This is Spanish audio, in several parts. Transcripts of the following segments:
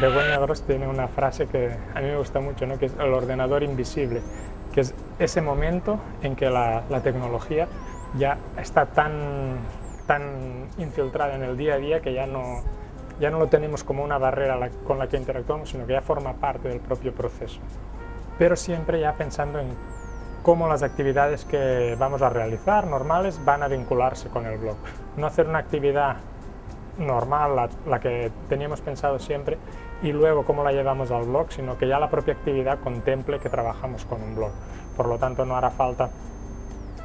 Begoña Gross tiene una frase que a mí me gusta mucho, ¿no? que es el ordenador invisible, que es ese momento en que la, la tecnología ya está tan, tan infiltrada en el día a día que ya no, ya no lo tenemos como una barrera con la que interactuamos, sino que ya forma parte del propio proceso. Pero siempre ya pensando en cómo las actividades que vamos a realizar, normales, van a vincularse con el blog. No hacer una actividad normal, la, que teníamos pensado siempre, y luego cómo la llevamos al blog, sino que ya la propia actividad contemple que trabajamos con un blog. Por lo tanto, no hará falta,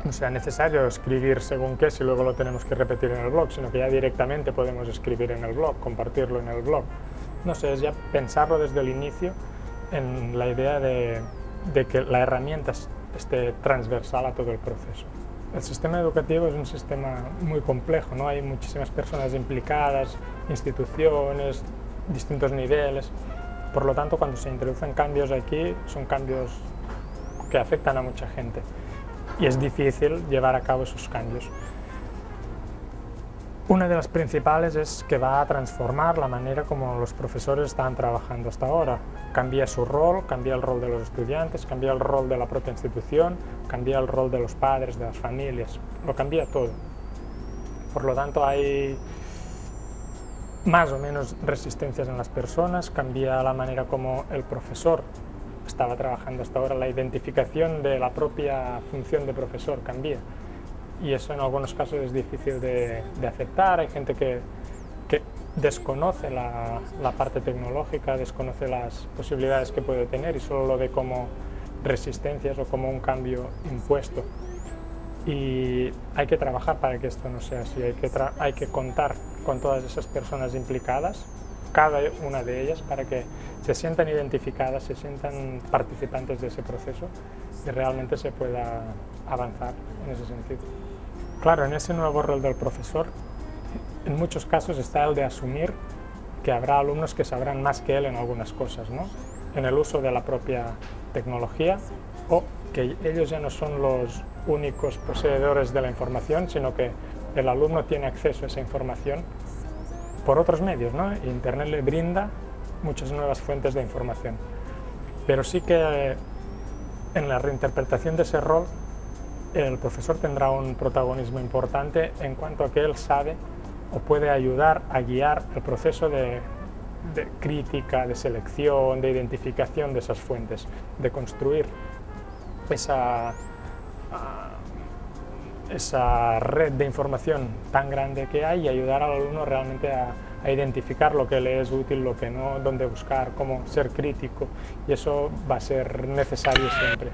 no sea necesario escribir según qué si luego lo tenemos que repetir en el blog, sino que ya directamente podemos escribir en el blog, compartirlo en el blog. No sé, es ya pensarlo desde el inicio en la idea de, que la herramienta esté transversal a todo el proceso. El sistema educativo es un sistema muy complejo, ¿no? hay muchísimas personas implicadas, instituciones, distintos niveles, por lo tanto cuando se introducen cambios aquí son cambios que afectan a mucha gente y es difícil llevar a cabo esos cambios. Una de las principales es que va a transformar la manera como los profesores están trabajando hasta ahora. Cambia su rol, cambia el rol de los estudiantes, cambia el rol de la propia institución, cambia el rol de los padres, de las familias, lo cambia todo. Por lo tanto hay más o menos resistencias en las personas, cambia la manera como el profesor estaba trabajando hasta ahora, la identificación de la propia función de profesor cambia y eso en algunos casos es difícil de, aceptar. Hay gente que, desconoce la, la, parte tecnológica, desconoce las posibilidades que puede tener y solo lo ve como resistencias o como un cambio impuesto. Y hay que trabajar para que esto no sea así, hay que, hay que contar con todas esas personas implicadas, cada una de ellas, para que se sientan identificadas, se sientan participantes de ese proceso y realmente se pueda avanzar en ese sentido. Claro, en ese nuevo rol del profesor, en muchos casos está el de asumir que habrá alumnos que sabrán más que él en algunas cosas, ¿no? en el uso de la propia tecnología o que ellos ya no son los únicos poseedores de la información, sino que el alumno tiene acceso a esa información por otros medios. ¿no? Internet le brinda muchas nuevas fuentes de información. Pero sí que en la reinterpretación de ese rol el profesor tendrá un protagonismo importante en cuanto a que él sabe o puede ayudar a guiar el proceso de, crítica, de selección, de identificación de esas fuentes, de construir esa, ah, esa red de información tan grande que hay y ayudar al alumno realmente a, a identificar lo que le es útil, lo que no, dónde buscar, cómo ser crítico y eso va a ser necesario siempre.